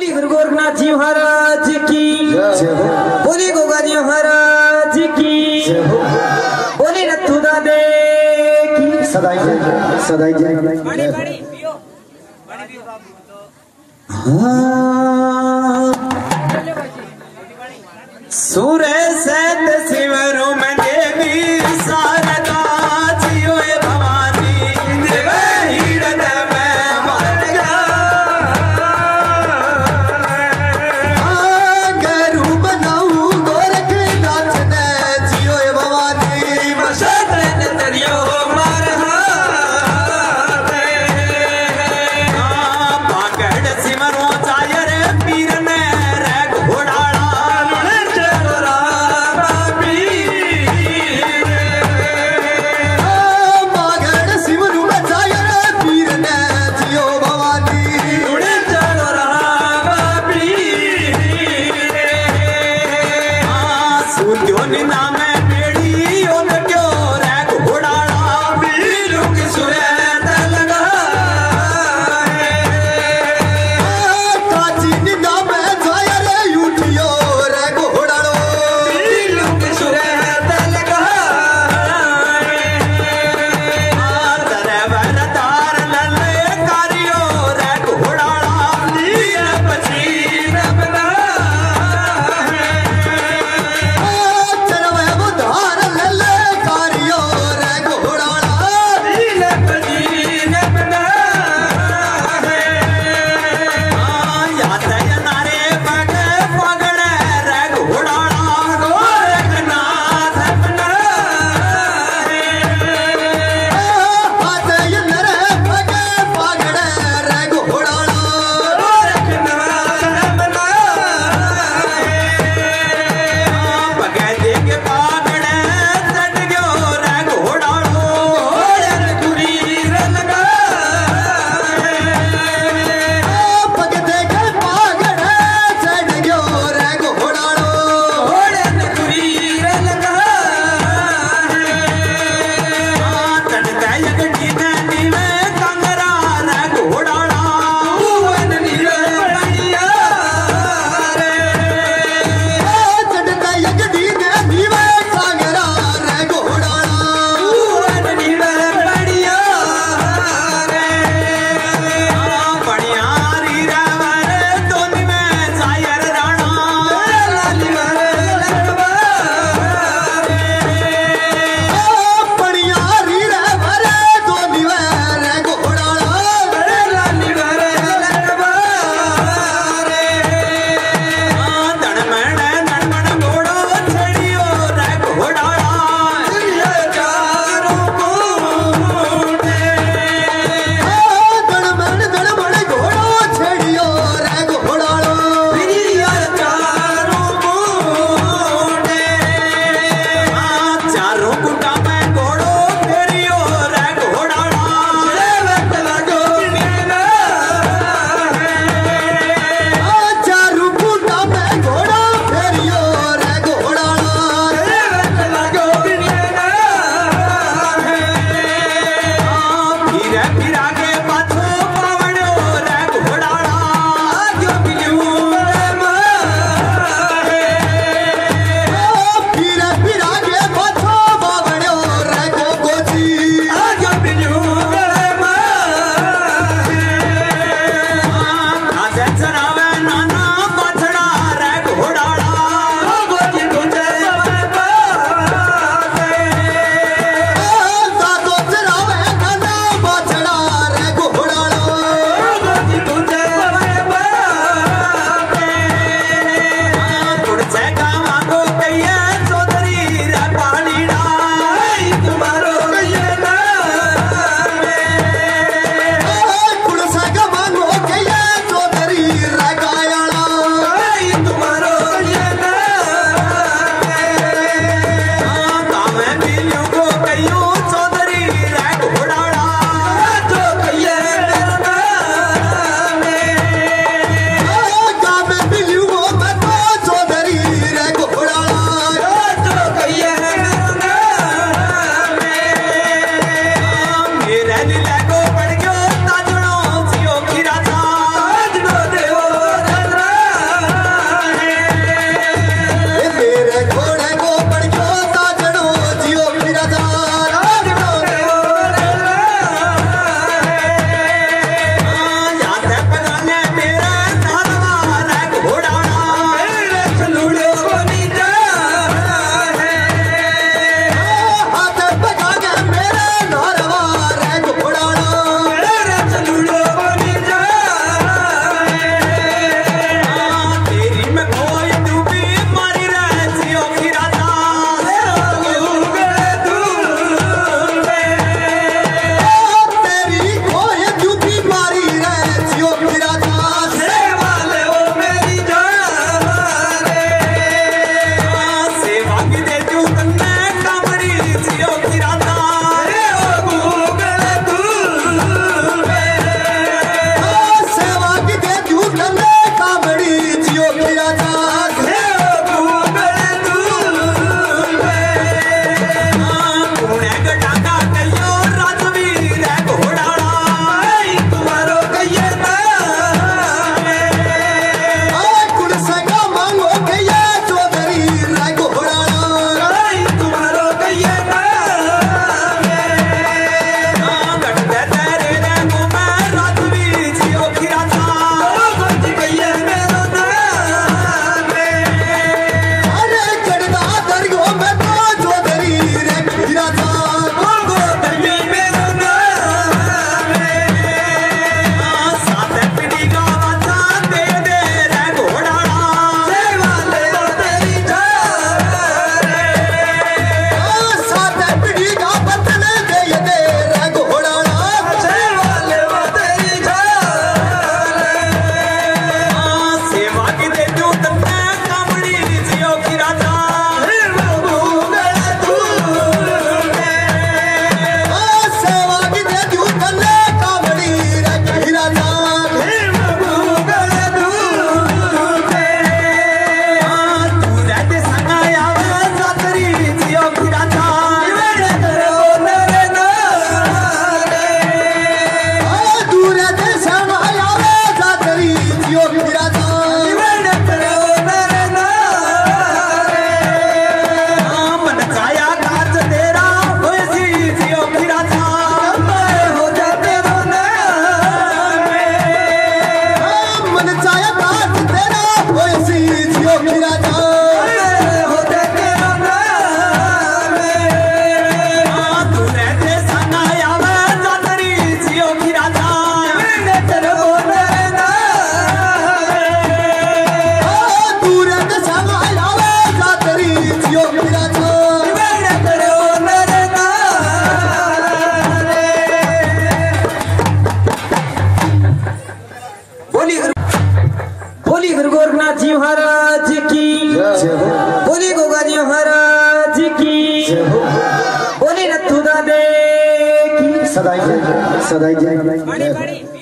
बोली गुरु गोरखनाथ जी महाराज की। बोली गोगा जी महाराज की। जय हो बोली नथु दादे की। सदाई जय सदाई जय। सूर्य बोली गुरु गोरखनाथ जी महाराज की। बोली गोगा जी महाराज की। बोली रथुदा दे की। सदाई जय सदाई जय